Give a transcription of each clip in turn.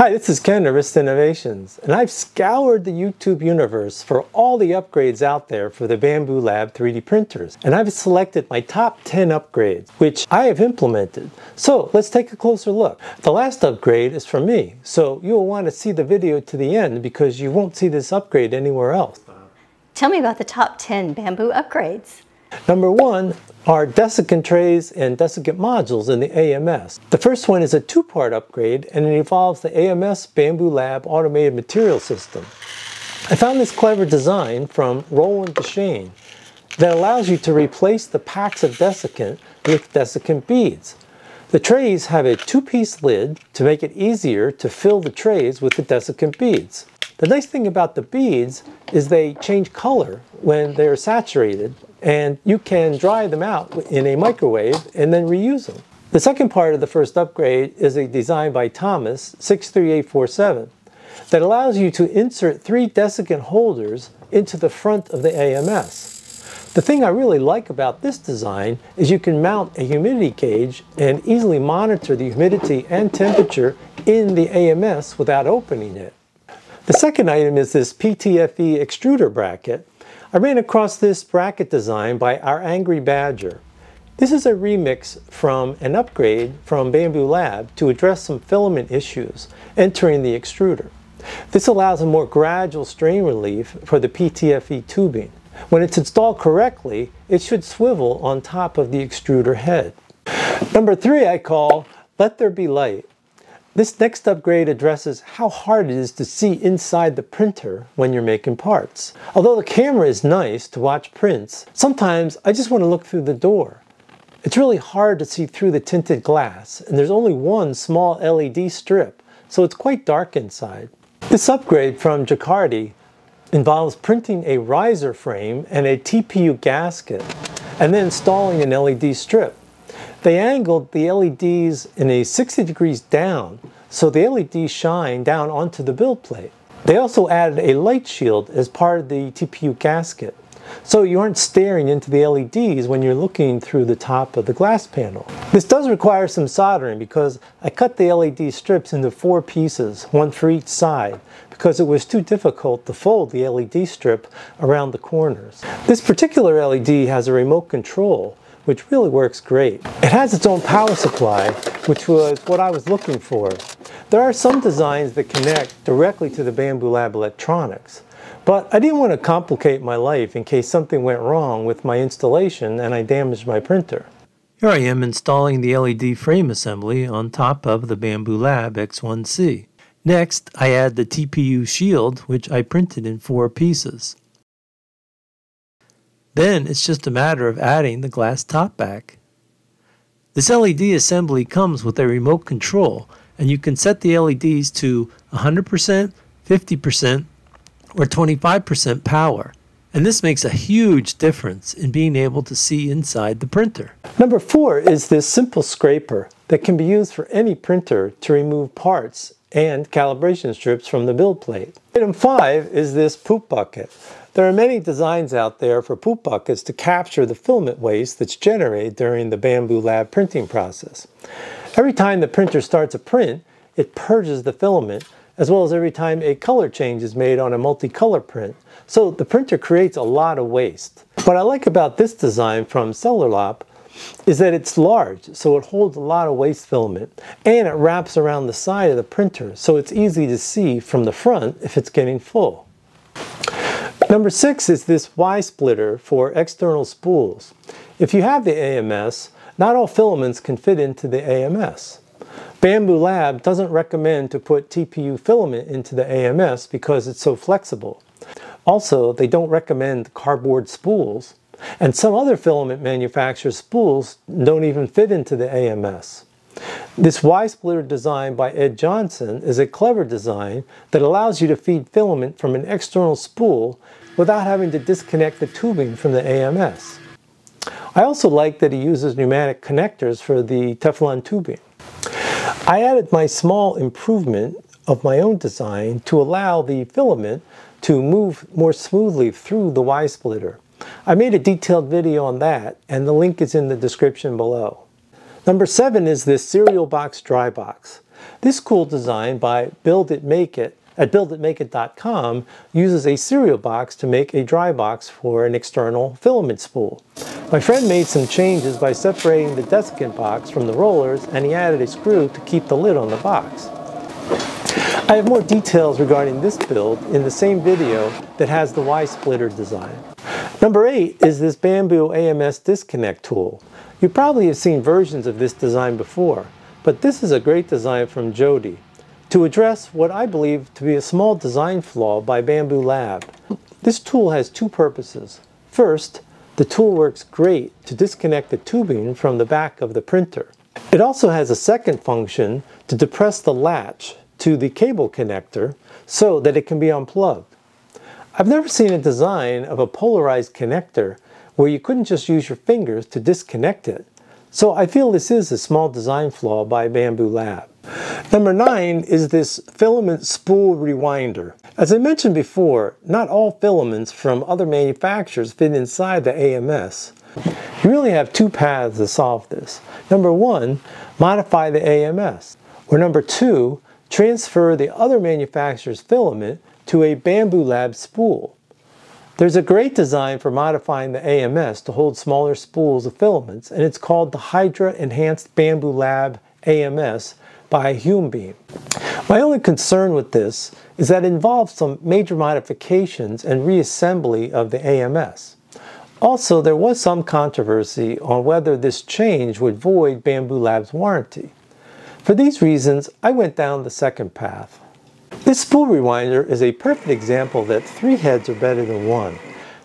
Hi, this is Ken of Rist Innovations, and I've scoured the YouTube universe for all the upgrades out there for the Bambu Lab 3D printers, and I've selected my top 10 upgrades, which I have implemented. So let's take a closer look. The last upgrade is for me, so you'll want to see the video to the end because you won't see this upgrade anywhere else. Tell me about the top 10 Bambu upgrades. Number one are desiccant trays and desiccant modules in the AMS. The first one is a two-part upgrade and it involves the AMS Bambu Lab Automated Material System. I found this clever design from Roland Deschain that allows you to replace the packs of desiccant with desiccant beads. The trays have a two-piece lid to make it easier to fill the trays with the desiccant beads. The nice thing about the beads is they change color when they're saturated and you can dry them out in a microwave and then reuse them. The second part of the first upgrade is a design by Thomas 63847 that allows you to insert three desiccant holders into the front of the AMS. The thing I really like about this design is you can mount a humidity gauge and easily monitor the humidity and temperature in the AMS without opening it. The second item is this PTFE extruder bracket I ran across this bracket design by Our Angry Badger. This is a remix from an upgrade from Bambu Lab to address some filament issues entering the extruder. This allows a more gradual strain relief for the PTFE tubing. When it's installed correctly, it should swivel on top of the extruder head. Number three I call Let There Be Light. This next upgrade addresses how hard it is to see inside the printer when you're making parts. Although the camera is nice to watch prints, sometimes I just want to look through the door. It's really hard to see through the tinted glass, and there's only one small LED strip, so it's quite dark inside. This upgrade from Jacardi involves printing a riser frame and a TPU gasket, and then installing an LED strip. They angled the LEDs in a 60 degrees down so the LEDs shine down onto the build plate. They also added a light shield as part of the TPU gasket. So you aren't staring into the LEDs when you're looking through the top of the glass panel. This does require some soldering because I cut the LED strips into four pieces, one for each side, because it was too difficult to fold the LED strip around the corners. This particular LED has a remote control which really works great. It has its own power supply, which was what I was looking for. There are some designs that connect directly to the Bambu Lab electronics, but I didn't want to complicate my life in case something went wrong with my installation and I damaged my printer. Here I am installing the LED frame assembly on top of the Bambu Lab X1C. Next, I add the TPU shield, which I printed in four pieces. Then it's just a matter of adding the glass top back. This LED assembly comes with a remote control and you can set the LEDs to 100%, 50%, or 25% power. And this makes a huge difference in being able to see inside the printer. Number four is this simple scraper that can be used for any printer to remove parts and calibration strips from the build plate. Item five is this poop bucket. There are many designs out there for poop buckets to capture the filament waste that's generated during the Bambu Lab printing process. Every time the printer starts a print, it purges the filament, as well as every time a color change is made on a multicolor print. So the printer creates a lot of waste. What I like about this design from Cleberlop is that it's large, so it holds a lot of waste filament, and it wraps around the side of the printer, so it's easy to see from the front if it's getting full. Number six is this Y-splitter for external spools. If you have the AMS, not all filaments can fit into the AMS. Bambu Lab doesn't recommend to put TPU filament into the AMS because it's so flexible. Also, they don't recommend cardboard spools, and some other filament manufacturers' spools don't even fit into the AMS. This Y-splitter design by Ed Johnson is a clever design that allows you to feed filament from an external spool without having to disconnect the tubing from the AMS. I also like that he uses pneumatic connectors for the Teflon tubing. I added my small improvement of my own design to allow the filament to move more smoothly through the Y-splitter. I made a detailed video on that and the link is in the description below. Number seven is this cereal box dry box. This cool design by Build It Make It at builditmakeit.com uses a cereal box to make a dry box for an external filament spool. My friend made some changes by separating the desiccant box from the rollers and he added a screw to keep the lid on the box. I have more details regarding this build in the same video that has the Y-splitter design. Number 8 is this Bambu AMS disconnect tool. You probably have seen versions of this design before, but this is a great design from Jody to address what I believe to be a small design flaw by Bambu Lab. This tool has two purposes. First, the tool works great to disconnect the tubing from the back of the printer. It also has a second function to depress the latch to the cable connector so that it can be unplugged. I've never seen a design of a polarized connector where you couldn't just use your fingers to disconnect it. So I feel this is a small design flaw by Bambu Lab. Number nine is this filament spool rewinder. As I mentioned before, not all filaments from other manufacturers fit inside the AMS. You really have two paths to solve this. Number one, modify the AMS. Or number two, transfer the other manufacturer's filament to a Bambu Lab spool. There's a great design for modifying the AMS to hold smaller spools of filaments, and it's called the Hydra Enhanced Bambu Lab AMS by HumeBeam. My only concern with this is that it involves some major modifications and reassembly of the AMS. Also, there was some controversy on whether this change would void Bambu Lab's warranty. For these reasons, I went down the second path. This spool rewinder is a perfect example that three heads are better than one.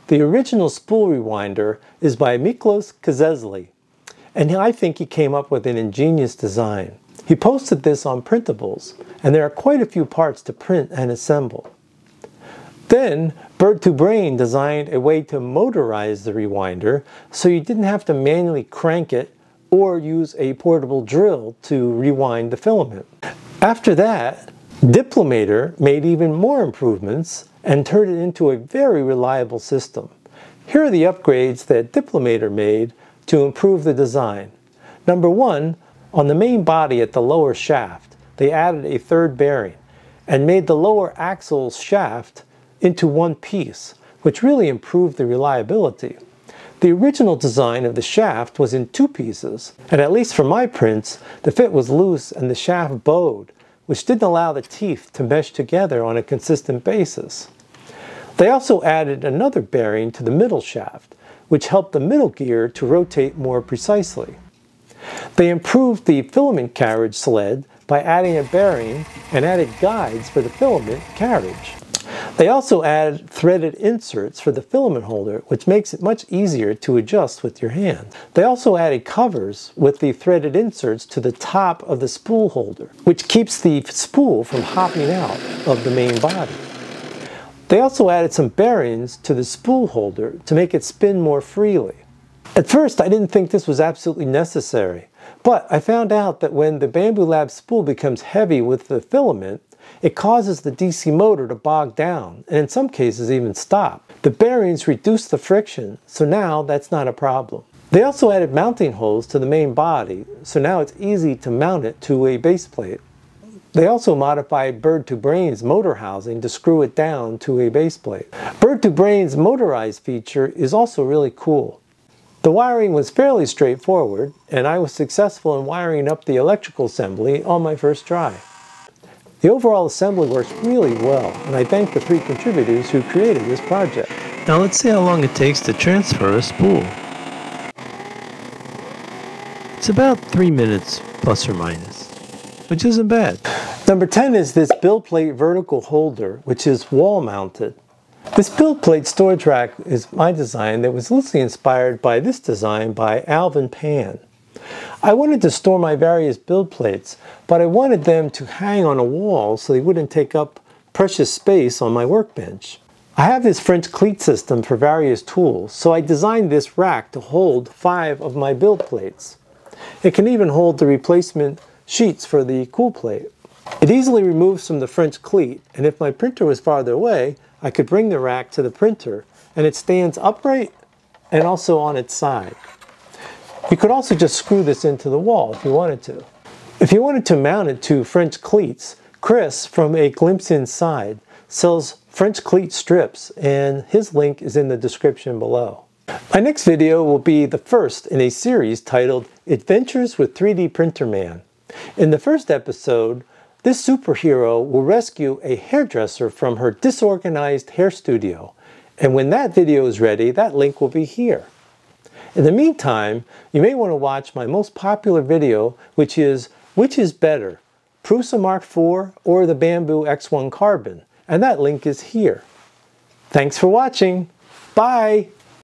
The original spool rewinder is by Miklos Kazesli, and I think he came up with an ingenious design. He posted this on printables, and there are quite a few parts to print and assemble. Then, Bird2Brain designed a way to motorize the rewinder so you didn't have to manually crank it or use a portable drill to rewind the filament. After that, Diplamator made even more improvements and turned it into a very reliable system. Here are the upgrades that Diplomator made to improve the design. Number one, on the main body at the lower shaft, they added a third bearing and made the lower axle shaft into one piece, which really improved the reliability. The original design of the shaft was in two pieces, and at least for my prints, the fit was loose and the shaft bowed, which didn't allow the teeth to mesh together on a consistent basis. They also added another bearing to the middle shaft, which helped the middle gear to rotate more precisely. They improved the filament carriage sled by adding a bearing and added guides for the filament carriage. They also added threaded inserts for the filament holder, which makes it much easier to adjust with your hand. They also added covers with the threaded inserts to the top of the spool holder, which keeps the spool from hopping out of the main body. They also added some bearings to the spool holder to make it spin more freely. At first, I didn't think this was absolutely necessary, but I found out that when the Bambu Lab spool becomes heavy with the filament, it causes the DC motor to bog down, and in some cases even stop. The bearings reduce the friction, so now that's not a problem. They also added mounting holes to the main body, so now it's easy to mount it to a base plate. They also modified Bird to Brain's motor housing to screw it down to a base plate. Bird to Brain's motorized feature is also really cool. The wiring was fairly straightforward, and I was successful in wiring up the electrical assembly on my first try. The overall assembly works really well, and I thank the three contributors who created this project. Now let's see how long it takes to transfer a spool. It's about 3 minutes plus or minus, which isn't bad. Number 10 is this build plate vertical holder, which is wall mounted. This build plate storage rack is my design that was loosely inspired by this design by Alvin Pan. I wanted to store my various build plates, but I wanted them to hang on a wall so they wouldn't take up precious space on my workbench. I have this French cleat system for various tools, so I designed this rack to hold five of my build plates. It can even hold the replacement sheets for the cool plate. It easily removes from the French cleat, and if my printer was farther away, I could bring the rack to the printer, and it stands upright and also on its side. You could also just screw this into the wall if you wanted to. If you wanted to mount it to French cleats, Chris from A Glimpse Inside sells French cleat strips and his link is in the description below. My next video will be the first in a series titled Adventures with 3D Printer Man. In the first episode, this superhero will rescue a hairdresser from her disorganized hair studio. And when that video is ready, that link will be here. In the meantime, you may want to watch my most popular video, which is Which is Better, Prusa Mark IV or the Bambu X1 Carbon? And that link is here. Thanks for watching. Bye!